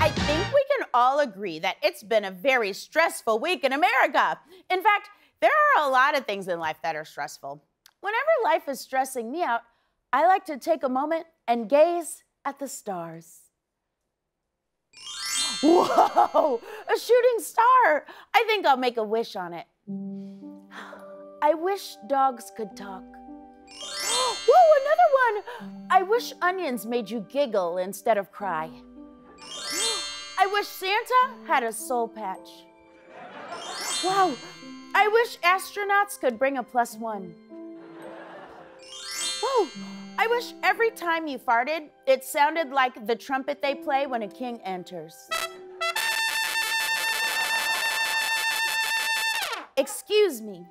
I think we can all agree that it's been a very stressful week in America. In fact, there are a lot of things in life that are stressful. Whenever life is stressing me out, I like to take a moment and gaze at the stars. Whoa, a shooting star. I think I'll make a wish on it. I wish dogs could talk. Whoa, another one. I wish onions made you giggle instead of cry. I wish Santa had a soul patch. Wow, I wish astronauts could bring a plus one. Whoa, I wish every time you farted, it sounded like the trumpet they play when a king enters. Excuse me.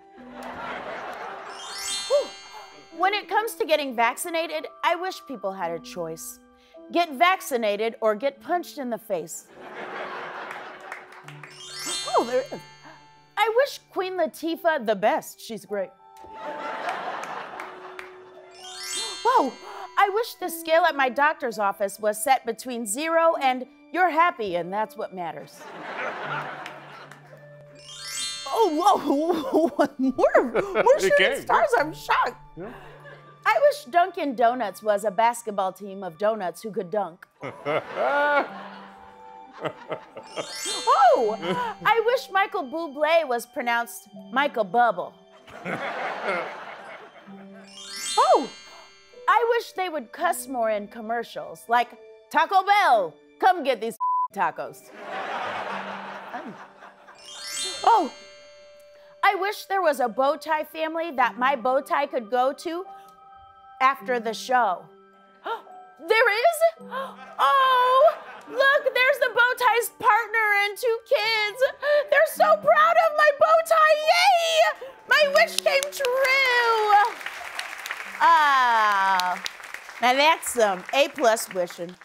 When it comes to getting vaccinated, I wish people had a choice. Get vaccinated or get punched in the face. oh, there is. I wish Queen Latifah the best. She's great. Whoa, I wish the scale at my doctor's office was set between zero and you're happy and that's what matters. oh, whoa, more, more shooting came, stars. I'm shocked. Yeah. I wish Dunkin' Donuts was a basketball team of donuts who could dunk. oh, I wish Michael Bublé was pronounced Michael Bubble. oh, I wish they would cuss more in commercials, like Taco Bell, come get these tacos. oh, I wish there was a bow tie family that my bow tie could go to after the show. there is? Oh, look, there's the bow tie's partner and two kids. They're so proud of my bow tie. Yay! My wish came true. Ah, now that's some A plus wishing.